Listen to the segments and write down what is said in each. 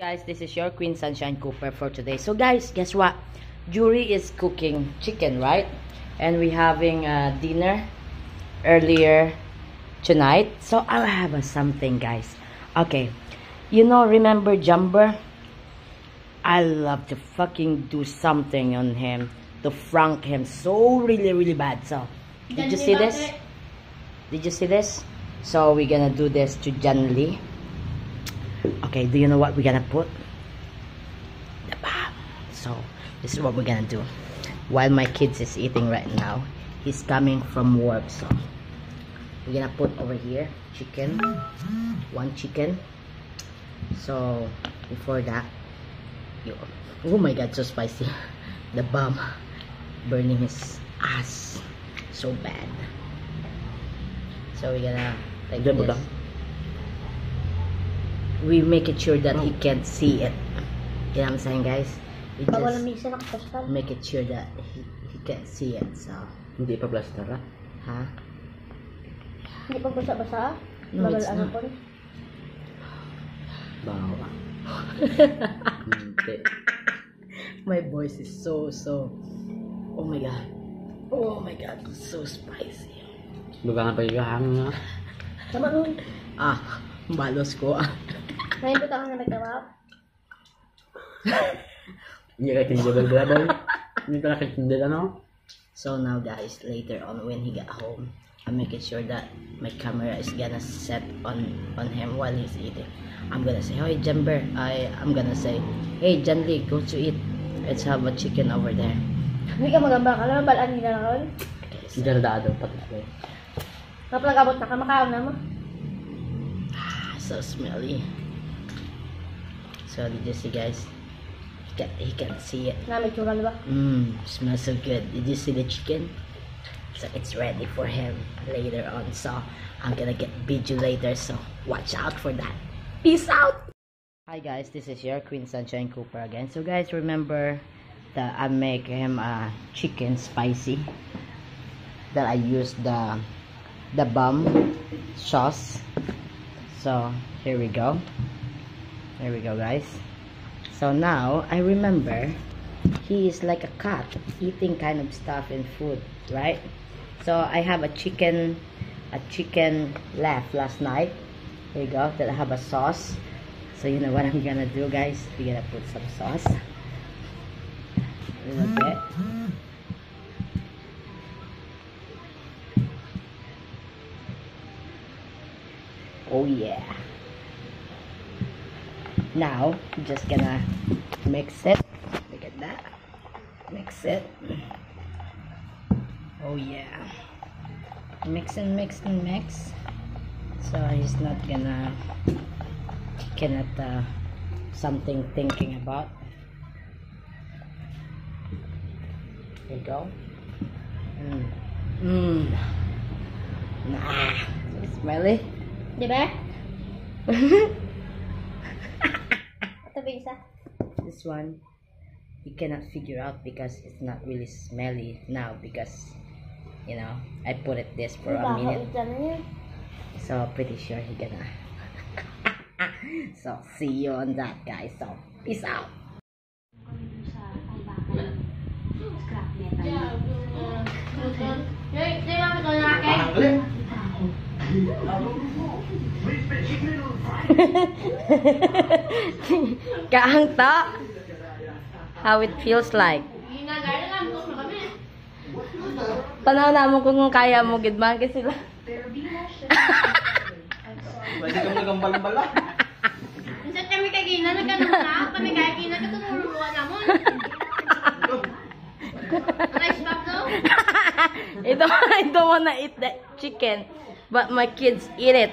Guys, this is your Queen Sunshine Cooper for today. So guys, guess what? Jury is cooking chicken, right? And we having uh, dinner earlier tonight. So I'll have a something, guys. Okay, you know, remember Jumper? I love to fucking do something on him to frank him so really, really bad. So, did you see this? Did you see this? So we're gonna do this to Jan Lee. Okay, do you know what we're gonna put? The bomb. So this is what we're gonna do. While my kids is eating right now, he's coming from work. So we're gonna put over here chicken, one chicken. So before that, you, oh my god, so spicy. The bomb burning his ass so bad. So we're gonna take this. We make it sure that he can't see it. You know what I'm saying, guys? We just make it sure that he, he can't see it. So, Hindi pa plaster ah. ha? Hindi pag basa-basa. No, Bawal it's ano not. po. Bawa. Hindi. My voice is so, so, oh my god. Oh my god, it's so spicy. Baga nga pa yung hang nga. Tama nun. Ah, balos ko ah. Ngayon po tayo na nagtawa. Hindi ka ba boy? Hindi ka nakitindil ano? So now guys, later on when he got home, I'm making sure that my camera is gonna set on on him while he's eating. I'm gonna say, Hey Jumper, I I'm gonna say, Hey Janli, go to eat. Let's have a chicken over there. Hindi ka magamba ka. Alam mo, balaan nila na ron. Hindi na daado pati. Kapag abot na ka, makaon na mo. ah, so smelly. So did you see guys? He can he can see it. Na may tsura, di ba? Mmm, smells so good. Did you see the chicken? So it's ready for him later on. So I'm gonna get video later. So watch out for that. Peace out. Hi guys, this is your Queen Sunshine Cooper again. So guys, remember that I make him a chicken spicy. That I use the the bum sauce. So here we go. Here we go, guys. So now I remember he is like a cat eating kind of stuff and food, right? So I have a chicken, a chicken left last night. there you go. That I have a sauce. So you know what I'm gonna do, guys? We're gonna put some sauce, a little bit. Oh yeah. Now, I'm just gonna mix it. Look at that. Mix it. Oh yeah. Mix and mix and mix. So he's not gonna cannot uh, something thinking about. There you go. Mmm. Mmm. Nah. Smelly. Ba? Tabi isa. this one you cannot figure out because it's not really smelly now because you know I put it this for a minute Ito na yun. so pretty sure he gonna so see you on that guys so peace out kaangta how it feels like tanaw na mo kung kaya mo gidman kasi sila Pwede kang nagambal-bala. Minsan kami kay Gina, nagkano na. Kami kay Gina, katutulungan na mo. Nice stop no? ito I don't wanna eat that chicken but my kids eat it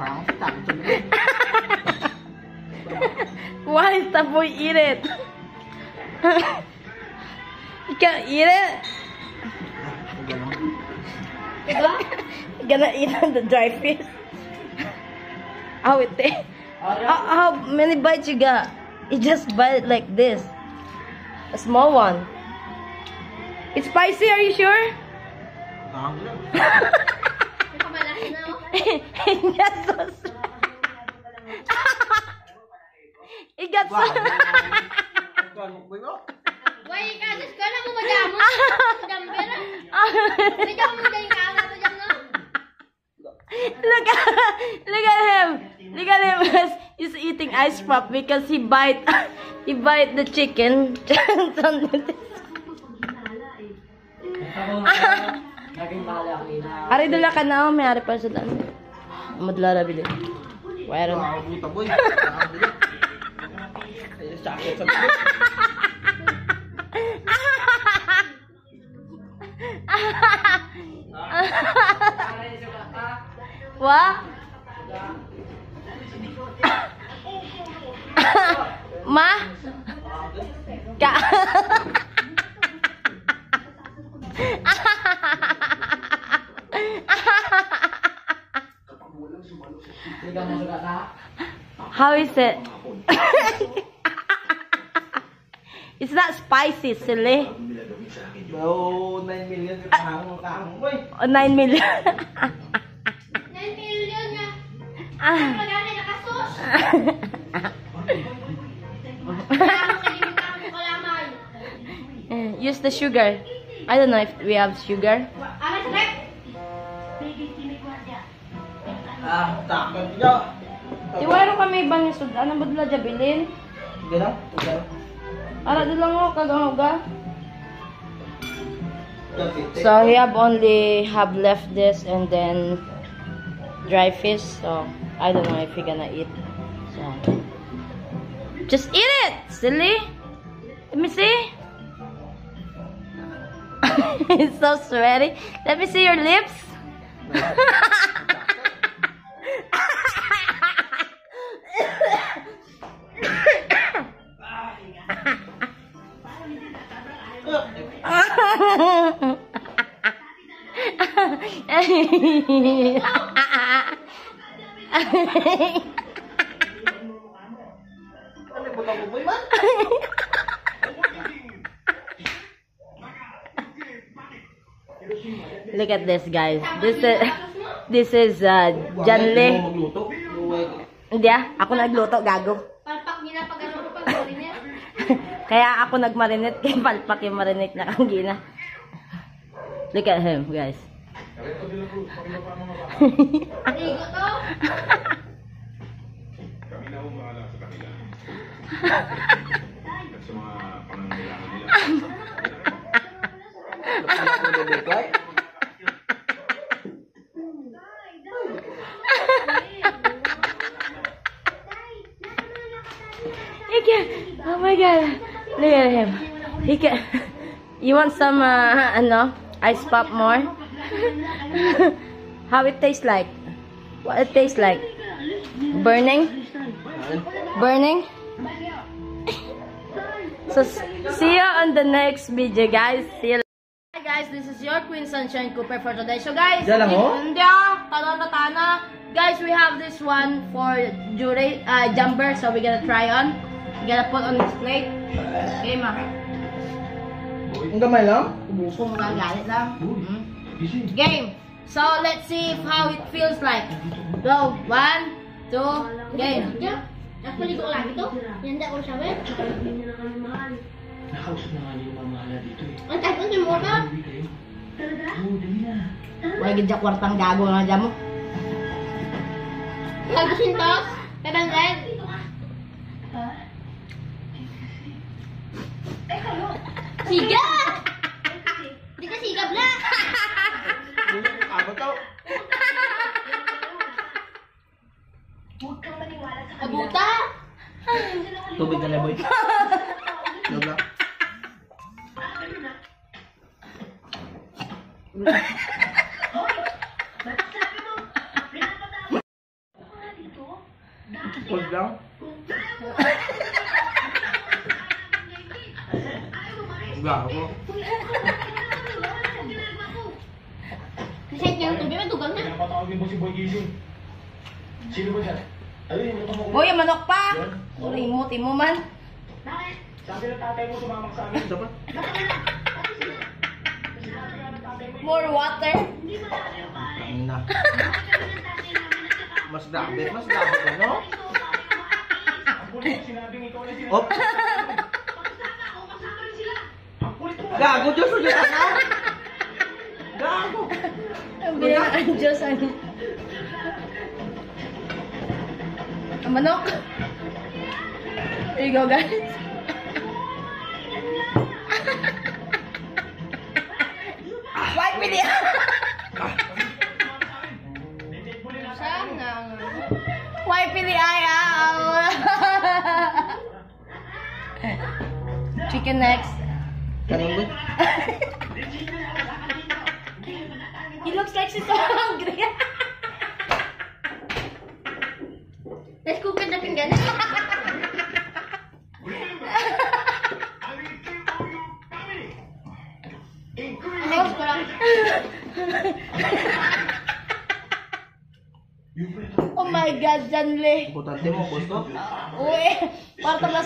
ko yo. Makakakita ko Why is the boy eat it? you can't eat it. Diba? You gonna eat the dry fish. How it taste? How, how many bites you got? You just bite it like this. A small one. It's spicy, are you sure? Nakang lang. May kamalaki na oh. It got so It got so ko? Why, kadas ka na mo madamo. Madamber. Medyo mo dahil ka na to dyan, no? look at look at him. Look at him he's eating ice pop because he bite he bite the chicken. Ari dula ka na, oh, may ari pa sa daan. Madlara bili. Wala. Buta boy. Sakit sa. Wa? Ma? Ka. How is it? it's not spicy, silly. No, 9 million yung kahang kahang boy. Oh, 9 million. 9 million nga. ah. Magkano na kasos? Kailangan kalimutan mo kalamay. Use the sugar. I don't know if we have sugar. Ah, takot nyo. Kami ibang sudan. Ano ba dila jabilin? Gano'n? Ara dila nga kagang uga. So we have only have left this and then dry fish. So I don't know if we're gonna eat. So just eat it, silly. Let me see. it's so sweaty. Let me see your lips. Look at this, guys. This is this is uh, Janle. Hindi ah, ako nagluto, gago. Kaya ako nagmarinate kay palpak yung marinate na kanggina. Look at him, guys. Kami na bahala sa kanila. At sa mga pangangailangan nila. Oh my god. Look at him. He can. You want some uh, ano, ice pop more? How it tastes like? What it tastes like? Burning? Burning? So see you on the next video, guys. See you. Hi guys, this is your Queen Sunshine Cooper for today. So guys, Diyan lang, hindi tana na tana. Guys, we have this one for jury, uh, jumper, so we're gonna try on. We're gonna put on this plate. Okay, ma. Ang gamay lang? Ubuso mo lang, galit lang. Mm. Game. So, let's see how it feels like. Go. One, two, game. Yeah. Tapos maligo lang ito. Yanda ko siya, weh. Nakausap na nga niyo yung mga mahala dito eh. Ang tapos yung. Uwi kayo. Oo, dali na. Wala gid kwartang gago nga dyan mo. Lagusin to. Kadanggan. Siga! Hold down. Gago. Kasi yung tubig, matugang na. Pinapatawagin mo si Boy Gising. Sino ba yan? Ayun, yung mata mo. Boy, yung manok pa! Uri mo, timo man. Bakit? Sabi tatay mo sumamak sa amin. Dapat? More water. Hindi mo na. Mas dapat, mas dapat, ano? Sinabing ikaw na sila. Op! Gago, Diyos, Diyos, ano? Gago! Bilang ang Diyos ang... Ang manok. There you go, guys. Chicken next. He looks like she's so hungry. Let's cook it pinggan. Ko lang. oh my God, Janle. Importante mo, gusto? Uy, parang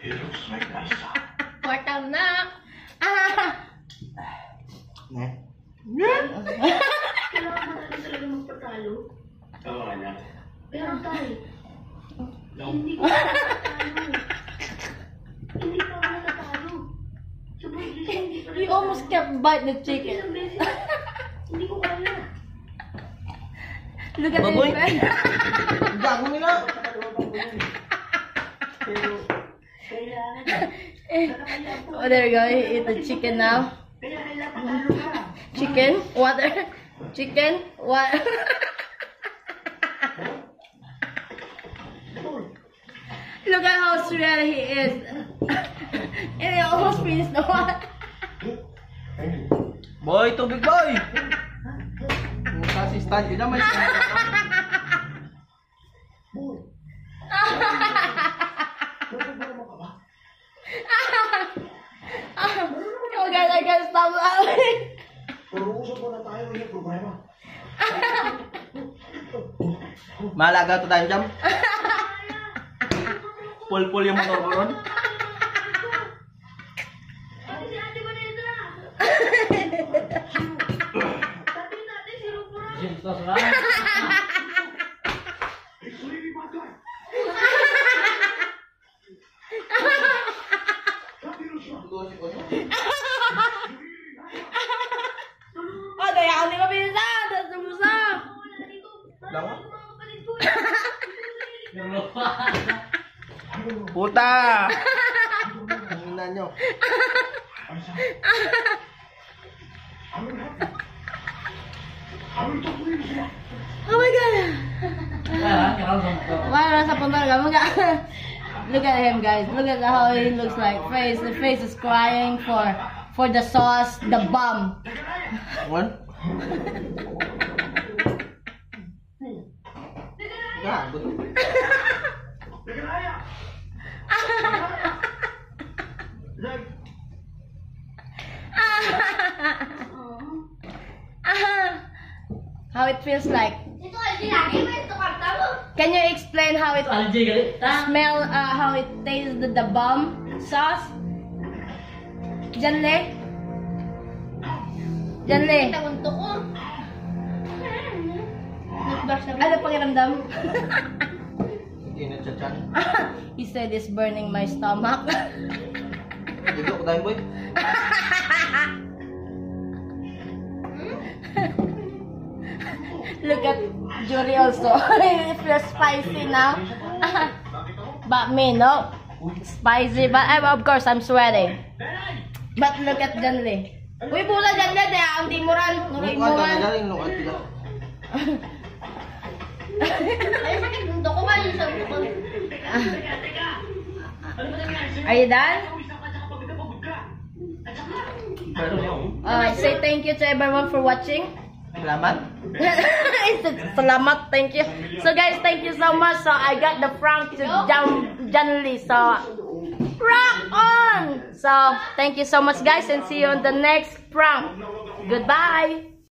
na sundan. Portal na. Ah, Ne? Tawa niya. Pero tayo. No. Hindi ko natalo. Hindi pa you almost kept bite the chicken. Hindi ko kaya. Look at Baboy. this. Gago nila! oh, there you go. You eat the chicken now. Chicken, water. Chicken, what? Look at how sweaty he is. and he almost finished the one. Boy, tubig boy! Yung assistant, yun naman siya. oh God, I can't stop laughing. Pag-uusap mo na tayo yung problema. Malaga to tayo jam. Pul-pul yung motor ko ron. Si Ate Vanessa. Puta! Ang nyo. Oh my God. Wala nasa punta ka. Mga... Look at him, guys. Look at how he looks like. Face, the face is crying for for the sauce, the bum. What? Gago to. how it feels like. Can you explain how it smell, uh, how it tastes the, the bum sauce? Janle? Janle? Ano pakiramdam? Hindi na chan. he said it's burning my stomach. Dito ko tayo boy. Look at Jury also. feels spicy now. but me, no. Spicy, but I, of course I'm sweating. But look at Janle. Uy, bula Janle, de, ang timuran. Nuray muran. Ay, sakit. Gundo ko ko? Are you done? Uh, say thank you to everyone for watching. Salamat. Salamat, thank you. So guys, thank you so much. So I got the Frank to Jan Janly. So rock on! So, thank you so much guys and see you on the next prank. Goodbye!